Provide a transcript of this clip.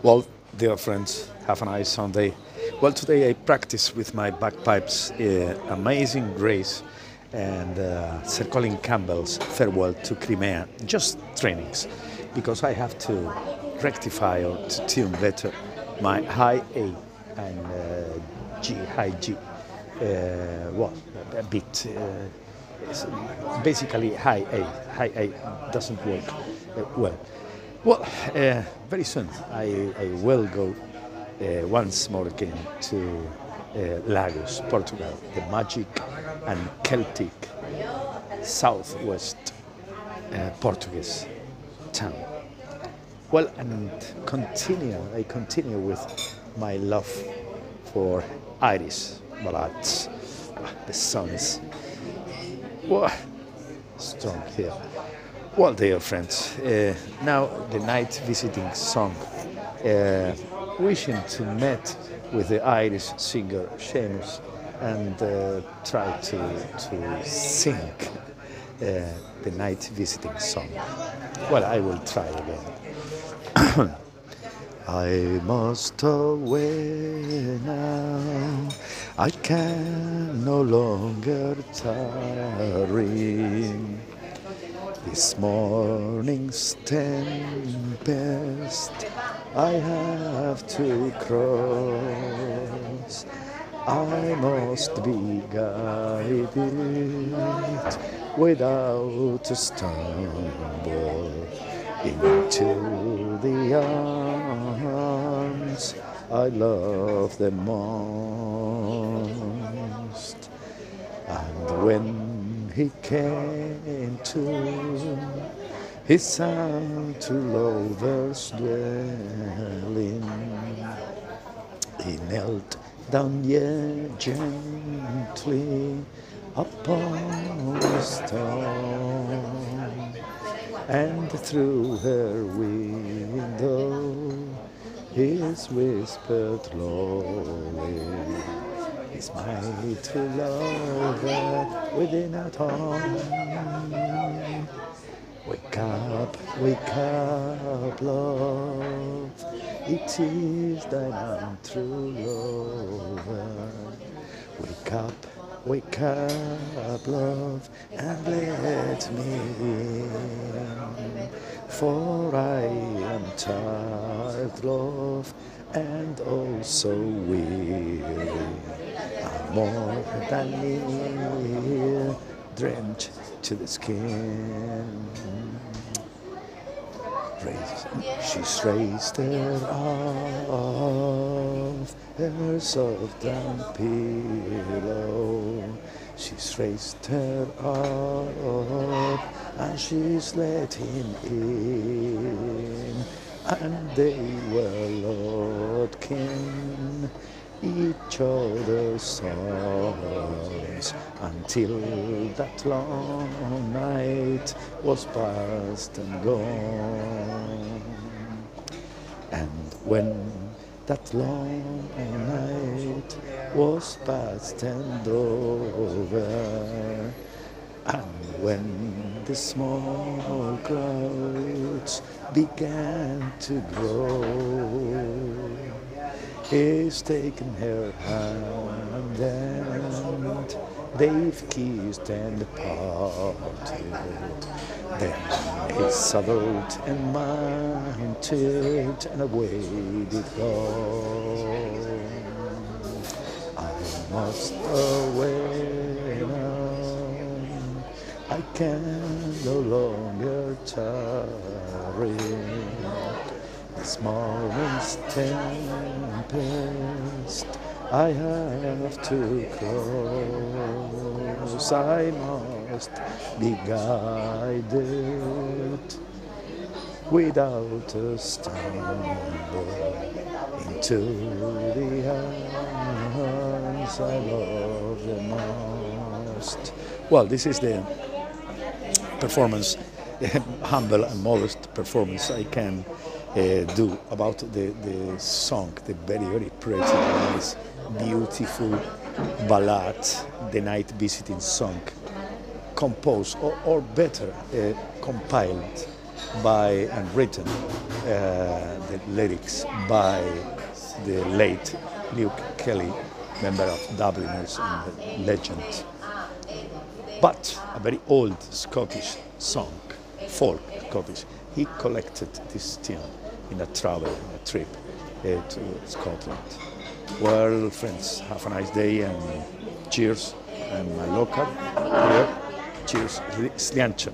Well, dear friends, have a nice Sunday. Well, today I practice with my bagpipes uh, Amazing Grace and uh, Sir Colin Campbell's Farewell to Crimea, just trainings, because I have to rectify or to tune better my high A and uh, G, high G. Uh, well, a bit. Uh, basically high A. High A doesn't work well. Well, uh, very soon I, I will go uh, once more again to uh, Lagos, Portugal, the magic and Celtic southwest uh, Portuguese town. Well, and continue, I continue with my love for Irish ballads. The sun is well, strong here. Well, dear friends, uh, now the night visiting song, uh, wishing to meet with the Irish singer Seamus and uh, try to, to sing uh, the night visiting song. Well, I will try again. I must away now. I can no longer tarry. This morning's tempest I have to cross. I must be guided without a stumble into the arms I love the most. And when he came to. His son to lovers dwelling, he knelt down yet gently upon the stone, and through her window his whispered lowly is my true lover within a tongue. Wake up, wake up, love. It is thine own true lover. Wake up, wake up, love, and let me in. For I am tired, love, and also weary. I'm more than near, drenched to the skin. Raised her off her soft down pillow. She her up and she's let him in, and they were Lord King each other's songs until that long night was past and gone. And when that long night was past and over, and when the small clouds began to grow, He's taken her hand and they've kissed and parted. Then he saddled and mounted and away did go. I must away now. I can no longer tarry. This moment's tempest I have to cross. I must be guided without a stumble into the arms I love the most. Well, this is the performance, humble and modest performance I can uh, do about the, the song, the very, very pretty, nice, beautiful ballad, the night visiting song, composed or, or better, uh, compiled by and written uh, the lyrics by the late Luke Kelly, member of Dubliners and legend. But a very old Scottish song, folk Scottish. He collected this tune in a travel, in a trip uh, to Scotland. Well, friends, have a nice day and cheers. And my local here, cheers, Sliancho.